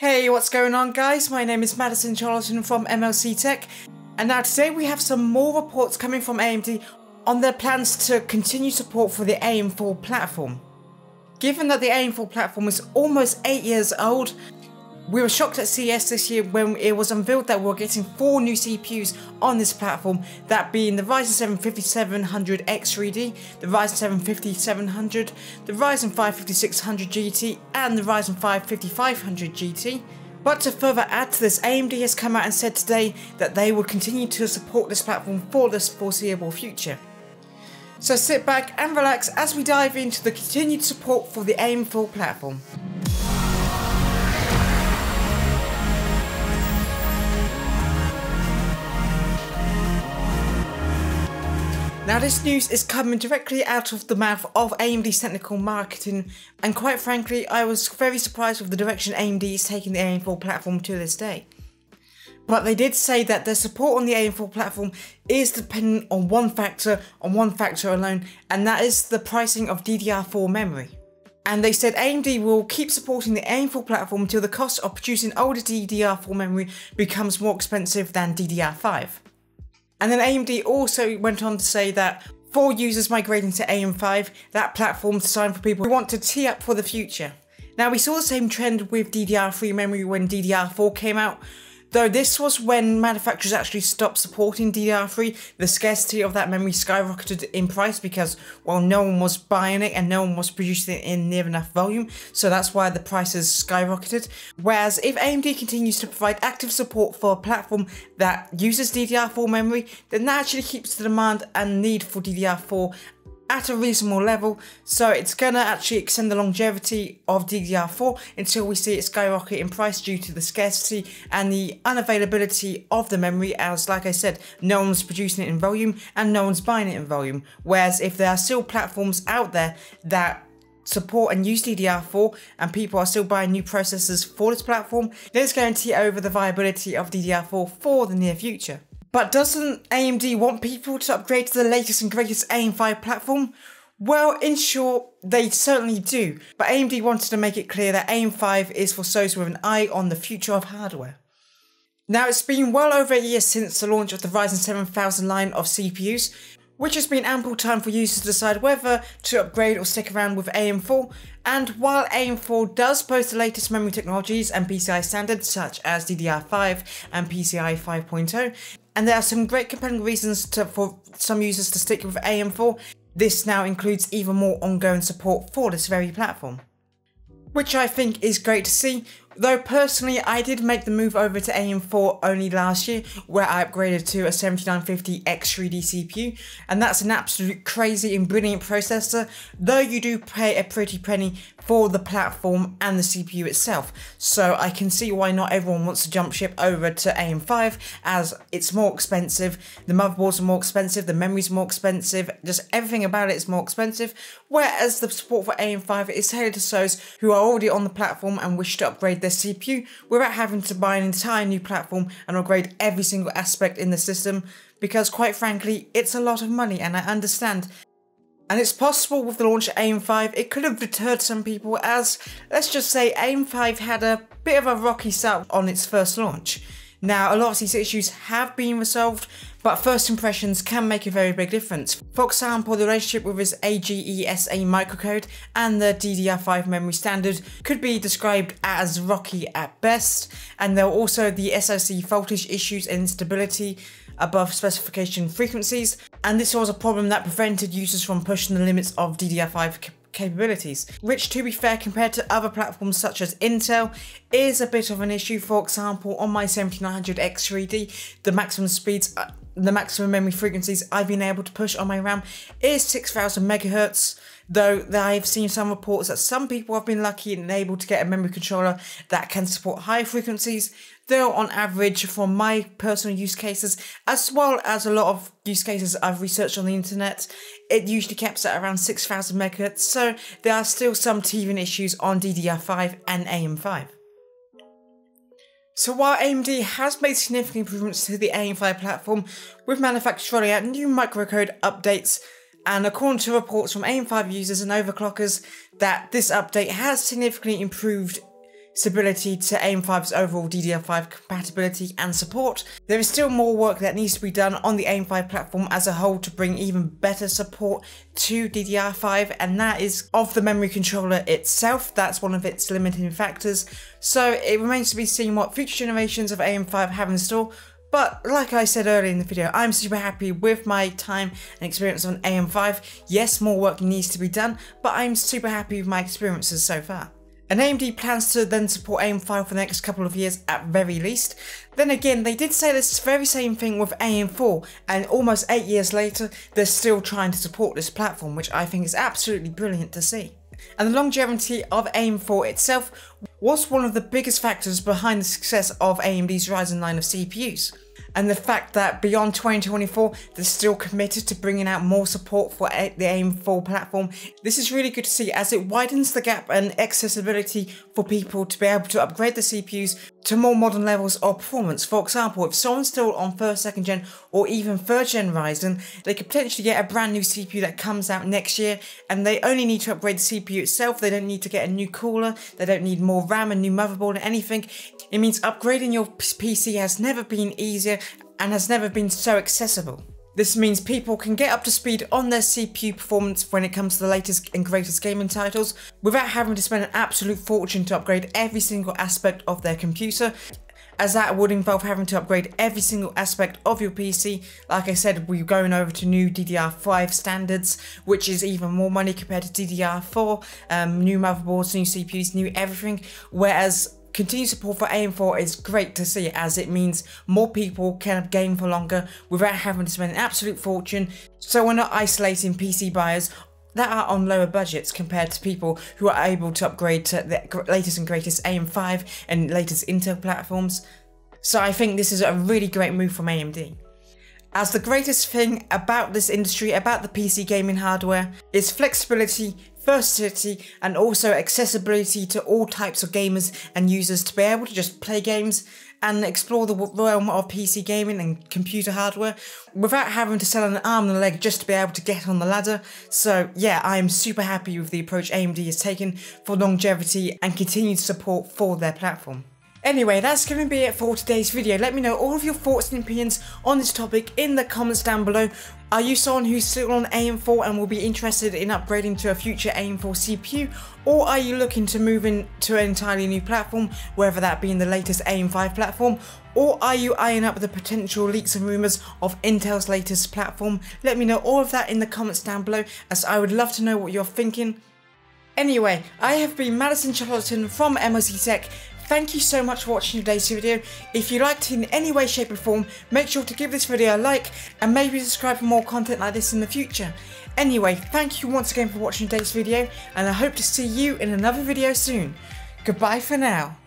Hey, what's going on guys? My name is Madison Cholerton from MLC Tech and now today we have some more reports coming from AMD on their plans to continue support for the AM4 platform. Given that the AM4 platform is almost 8 years old, we were shocked at CES this year when it was unveiled that we we're getting four new CPUs on this platform, that being the Ryzen 7 5700X3D, the Ryzen 7 5700, the Ryzen 5 5600 GT, and the Ryzen 5 5500 GT. But to further add to this, AMD has come out and said today that they will continue to support this platform for the foreseeable future. So sit back and relax as we dive into the continued support for the AM4 platform. Now this news is coming directly out of the mouth of AMD's technical marketing and quite frankly I was very surprised with the direction AMD is taking the AM4 platform to this day. But they did say that their support on the AM4 platform is dependent on one factor, on one factor alone, and that is the pricing of DDR4 memory. And they said AMD will keep supporting the AM4 platform until the cost of producing older DDR4 memory becomes more expensive than DDR5. And then AMD also went on to say that for users migrating to AM5, that platform's designed for people who want to tee up for the future. Now we saw the same trend with DDR3 memory when DDR4 came out, Though this was when manufacturers actually stopped supporting DDR3, the scarcity of that memory skyrocketed in price because, well, no one was buying it and no one was producing it in near enough volume, so that's why the prices skyrocketed. Whereas if AMD continues to provide active support for a platform that uses DDR4 memory, then that actually keeps the demand and need for DDR4 at a reasonable level, so it's gonna actually extend the longevity of DDR4 until we see it skyrocket in price due to the scarcity and the unavailability of the memory as like I said, no one's producing it in volume and no one's buying it in volume. Whereas if there are still platforms out there that support and use DDR4 and people are still buying new processors for this platform, let's guarantee over the viability of DDR4 for the near future. But doesn't AMD want people to upgrade to the latest and greatest AM5 platform? Well, in short, they certainly do, but AMD wanted to make it clear that AM5 is for those with an eye on the future of hardware. Now, it's been well over a year since the launch of the Ryzen 7000 line of CPUs, which has been ample time for users to decide whether to upgrade or stick around with AM4. And while AM4 does boast the latest memory technologies and PCI standards such as DDR5 and PCI 5.0, and there are some great compelling reasons to, for some users to stick with AM4. This now includes even more ongoing support for this very platform. Which I think is great to see, Though personally, I did make the move over to AM4 only last year, where I upgraded to a 7950 X3D CPU, and that's an absolute crazy and brilliant processor, though you do pay a pretty penny for the platform and the CPU itself. So I can see why not everyone wants to jump ship over to AM5, as it's more expensive, the motherboards are more expensive, the memory's more expensive, just everything about it is more expensive, whereas the support for AM5 is tailored to those who are already on the platform and wish to upgrade their their CPU without having to buy an entire new platform and upgrade every single aspect in the system because quite frankly it's a lot of money and I understand and it's possible with the launch of AM5 it could have deterred some people as let's just say AM5 had a bit of a rocky start on its first launch. Now, a lot of these issues have been resolved, but first impressions can make a very big difference. For example, the relationship with his AGESA microcode and the DDR5 memory standard could be described as rocky at best, and there were also the SoC voltage issues and instability above specification frequencies, and this was a problem that prevented users from pushing the limits of DDR5 capabilities, which to be fair compared to other platforms such as Intel is a bit of an issue. For example, on my 7900X3D, the maximum speeds, the maximum memory frequencies I've been able to push on my RAM is 6000 megahertz. Though I've seen some reports that some people have been lucky and able to get a memory controller that can support higher frequencies, though on average for my personal use cases, as well as a lot of use cases I've researched on the internet, it usually caps at around 6000 megahertz, so there are still some teething issues on DDR5 and AM5. So while AMD has made significant improvements to the AM5 platform, with manufacturers rolling out new microcode updates and according to reports from AM5 users and overclockers that this update has significantly improved stability to AM5's overall DDR5 compatibility and support, there is still more work that needs to be done on the AM5 platform as a whole to bring even better support to DDR5 and that is of the memory controller itself, that's one of its limiting factors. So it remains to be seen what future generations of AM5 have in store, but like I said earlier in the video, I'm super happy with my time and experience on AM5. Yes, more work needs to be done, but I'm super happy with my experiences so far. And AMD plans to then support AM5 for the next couple of years at very least. Then again, they did say this very same thing with AM4, and almost 8 years later, they're still trying to support this platform, which I think is absolutely brilliant to see. And the longevity of AM4 itself was one of the biggest factors behind the success of AMD's Ryzen line of CPUs and the fact that beyond 2024 they're still committed to bringing out more support for the AM4 platform. This is really good to see as it widens the gap and accessibility for people to be able to upgrade the CPUs to more modern levels of performance. For example, if someone's still on first, second gen or even third gen Ryzen, they could potentially get a brand new CPU that comes out next year and they only need to upgrade the CPU itself. They don't need to get a new cooler, they don't need more RAM, a new motherboard or anything. It means upgrading your PC has never been easier and has never been so accessible. This means people can get up to speed on their CPU performance when it comes to the latest and greatest gaming titles without having to spend an absolute fortune to upgrade every single aspect of their computer as that would involve having to upgrade every single aspect of your PC. Like I said, we're going over to new DDR5 standards, which is even more money compared to DDR4, um, new motherboards, new CPUs, new everything, whereas Continued support for AM4 is great to see as it means more people can game for longer without having to spend an absolute fortune, so we're not isolating PC buyers that are on lower budgets compared to people who are able to upgrade to the latest and greatest AM5 and latest Intel platforms. So I think this is a really great move from AMD. As the greatest thing about this industry, about the PC gaming hardware, is flexibility, versatility, and also accessibility to all types of gamers and users to be able to just play games and explore the realm of PC gaming and computer hardware without having to sell an arm and a leg just to be able to get on the ladder. So yeah, I am super happy with the approach AMD has taken for longevity and continued support for their platform. Anyway, that's going to be it for today's video. Let me know all of your thoughts and opinions on this topic in the comments down below. Are you someone who's still on AM4 and will be interested in upgrading to a future AM4 CPU? Or are you looking to move into an entirely new platform, whether that be in the latest AM5 platform? Or are you eyeing up the potential leaks and rumours of Intel's latest platform? Let me know all of that in the comments down below as I would love to know what you're thinking. Anyway, I have been Madison Cholerton from MLC Tech. Thank you so much for watching today's video. If you liked it in any way, shape or form, make sure to give this video a like and maybe subscribe for more content like this in the future. Anyway, thank you once again for watching today's video and I hope to see you in another video soon. Goodbye for now.